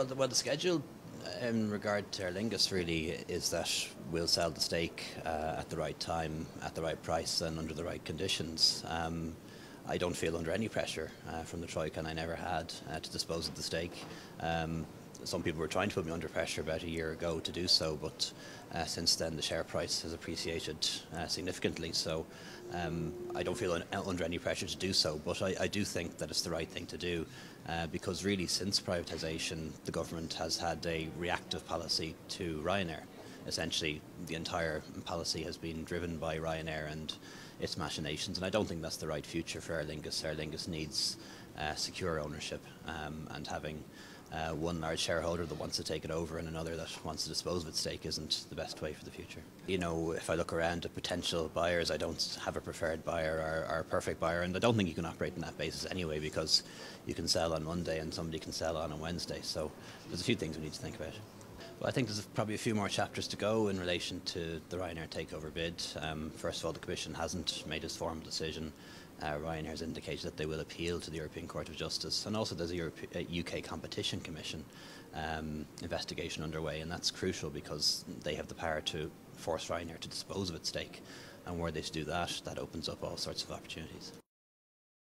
Well, the, well, the schedule in regard to Aer Lingus really is that we'll sell the stake uh, at the right time, at the right price, and under the right conditions. Um, I don't feel under any pressure uh, from the Troika, and I never had uh, to dispose of the stake. Um, some people were trying to put me under pressure about a year ago to do so, but uh, since then the share price has appreciated uh, significantly. So um, I don't feel un- under any pressure to do so, but I, I, do think that it's the right thing to do uh, because really since privatisation the government has had a reactive policy to Ryanair. Essentially, the entire policy has been driven by Ryanair and its machinations, and I don't think that's the right future for Aer Lingus. Aer Lingus needs uh, secure ownership um, and having uh, one large shareholder that wants to take it over and another that wants to dispose of its stake isn't the best way for the future. You know, if I look around at potential buyers, I don't have a preferred buyer or, or, a perfect buyer, and I don't think you can operate on that basis anyway because you can sell on Monday and somebody can sell on a Wednesday. So there's a few things we need to think about. Well, I think there's probably a few more chapters to go in relation to the Ryanair takeover bid. Um, first of all, the Commission hasn't made its formal decision uh, Ryanair has indicated that they will appeal to the European Court of Justice, and also there's a Europe, uh, UK Competition Commission um, investigation underway, and that's crucial because they have the power to force Ryanair to dispose of its stake, and were they to do that, that opens up all sorts of opportunities.